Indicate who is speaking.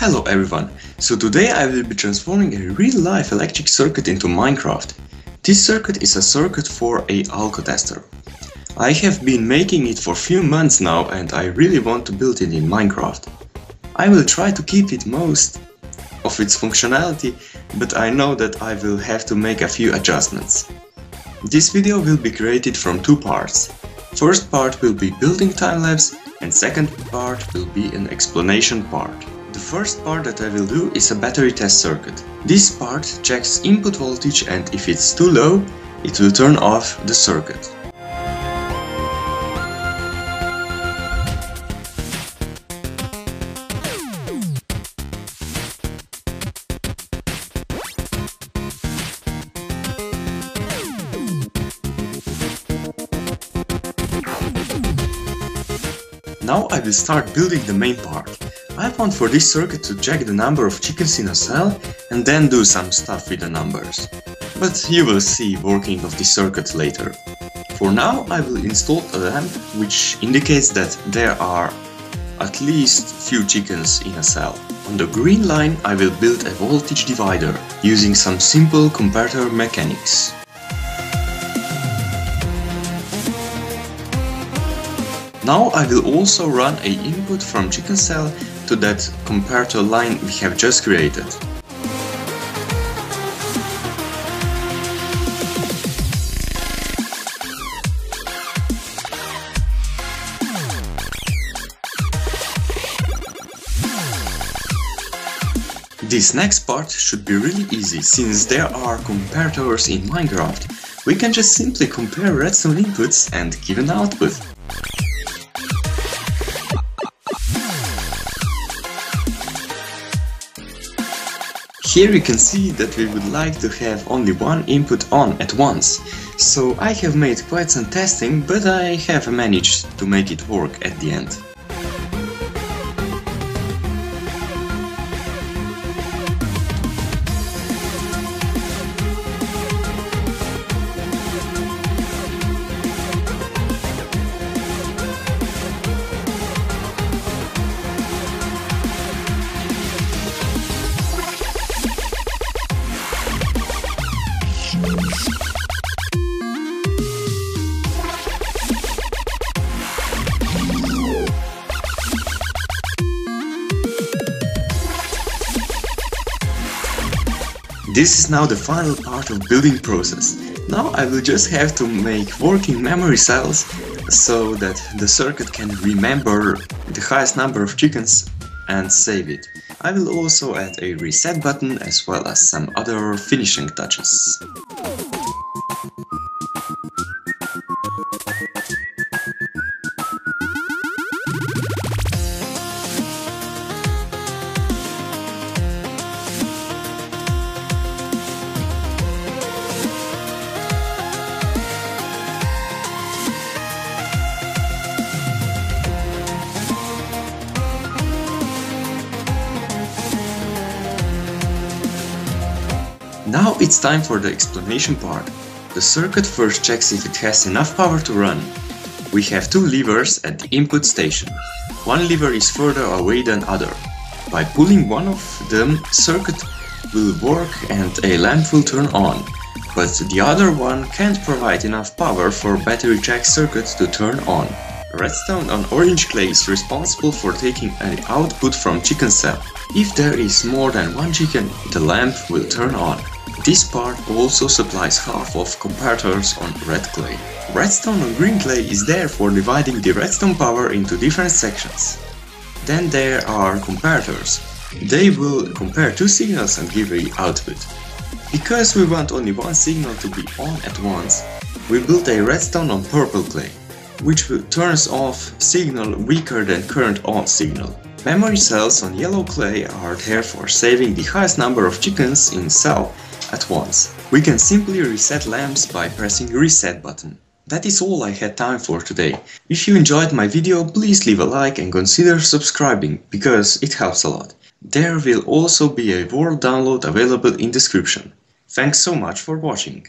Speaker 1: Hello everyone, so today I will be transforming a real-life electric circuit into Minecraft. This circuit is a circuit for a alcotester. I have been making it for few months now and I really want to build it in Minecraft. I will try to keep it most of its functionality, but I know that I will have to make a few adjustments. This video will be created from two parts. First part will be building time-lapse and second part will be an explanation part. The first part that I will do is a battery test circuit. This part checks input voltage and if it's too low, it will turn off the circuit. Now I will start building the main part. I want for this circuit to check the number of chickens in a cell and then do some stuff with the numbers. But you will see working of this circuit later. For now I will install a lamp which indicates that there are at least few chickens in a cell. On the green line I will build a voltage divider using some simple comparator mechanics. Now I will also run a input from chicken cell to that comparator line we have just created. This next part should be really easy, since there are comparators in Minecraft. We can just simply compare redstone inputs and give an output. Here you can see that we would like to have only one input on at once, so I have made quite some testing, but I have managed to make it work at the end. This is now the final part of building process. Now I will just have to make working memory cells so that the circuit can remember the highest number of chickens and save it. I will also add a reset button as well as some other finishing touches. Now it's time for the explanation part. The circuit first checks if it has enough power to run. We have two levers at the input station. One lever is further away than other. By pulling one of them, circuit will work and a lamp will turn on, but the other one can't provide enough power for battery jack circuit to turn on. Redstone on orange clay is responsible for taking an output from chicken cell. If there is more than one chicken, the lamp will turn on. This part also supplies half of comparators on red clay. Redstone on green clay is there for dividing the redstone power into different sections. Then there are comparators. They will compare two signals and give a output. Because we want only one signal to be on at once, we built a redstone on purple clay, which turns off signal weaker than current on signal. Memory cells on yellow clay are there for saving the highest number of chickens in cell at once. We can simply reset lamps by pressing reset button. That is all I had time for today. If you enjoyed my video, please leave a like and consider subscribing, because it helps a lot. There will also be a world download available in description. Thanks so much for watching.